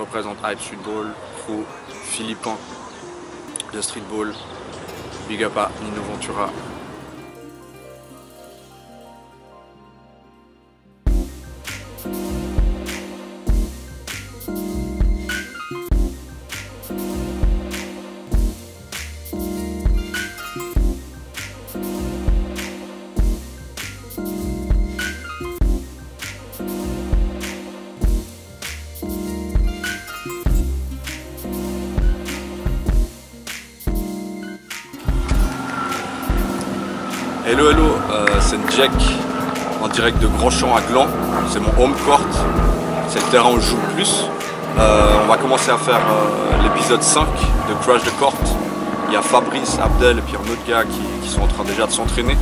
représente Hype Streetball, Pro, Philippin de Streetball. Big up à Nino Ventura. Hello hello, euh, c'est Jack en direct de Grandchamp à Gland. C'est mon home court, c'est le terrain où je joue le plus. Euh, on va commencer à faire euh, l'épisode 5 de Crash the Court. Il y a Fabrice, Abdel et puis un autre gars qui, sont en train déjà de s'entraîner.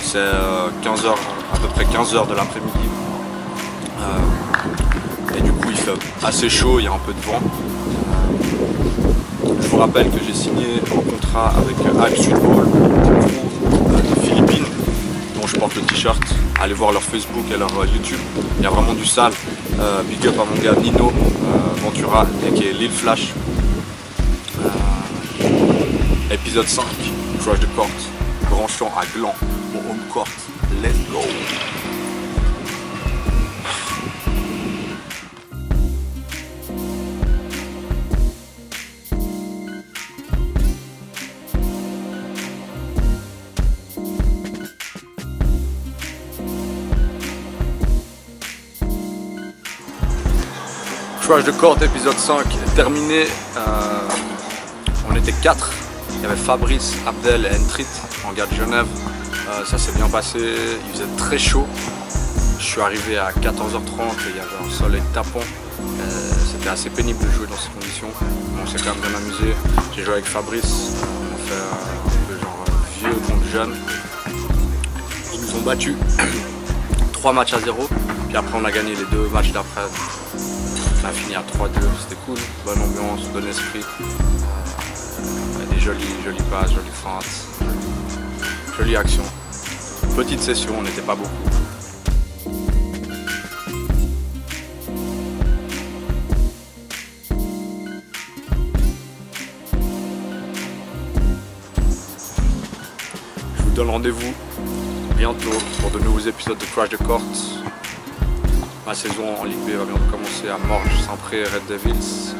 C'est 15h, à peu près 15h de l'après-midi. et du coup il fait assez chaud, il y a un peu de vent. Je vous rappelle que j'ai signé un contrat avec Hype Streetball de t-shirt. Allez voir leur Facebook et leur YouTube. Il y a vraiment du sale. Euh, big up à mon gars Nino euh, Ventura, qui est Lil Flash. Euh, épisode 5, Crush de Court, Grand Champ à Gland, mon home court. Let's go! Crash de Court épisode 5 est terminé. Euh, on était 4. Il y avait Fabrice, Abdel et Entrit en gare de Genève. Euh, ça s'est bien passé. Il faisait très chaud. Je suis arrivé à 14h30 et il y avait un soleil tapant. Euh, C'était assez pénible de jouer dans ces conditions. On s'est quand même bien amusé. J'ai joué avec Fabrice. On a fait un peu genre vieux contre jeune. Ils nous ont battus 3 matchs à 0. Puis après on a gagné les deux matchs d'après. On a fini à 3-2, c'était cool, bonne ambiance, bon esprit. Euh, des jolies, jolies passes, jolies feintes, jolie action. Petite session, on n'était pas beaucoup. Je vous donne rendez-vous bientôt pour de nouveaux épisodes de Crash the Court. Ma saison en Ligue B va bientôt commencer à Morges, Saint-Pré, Red Devils.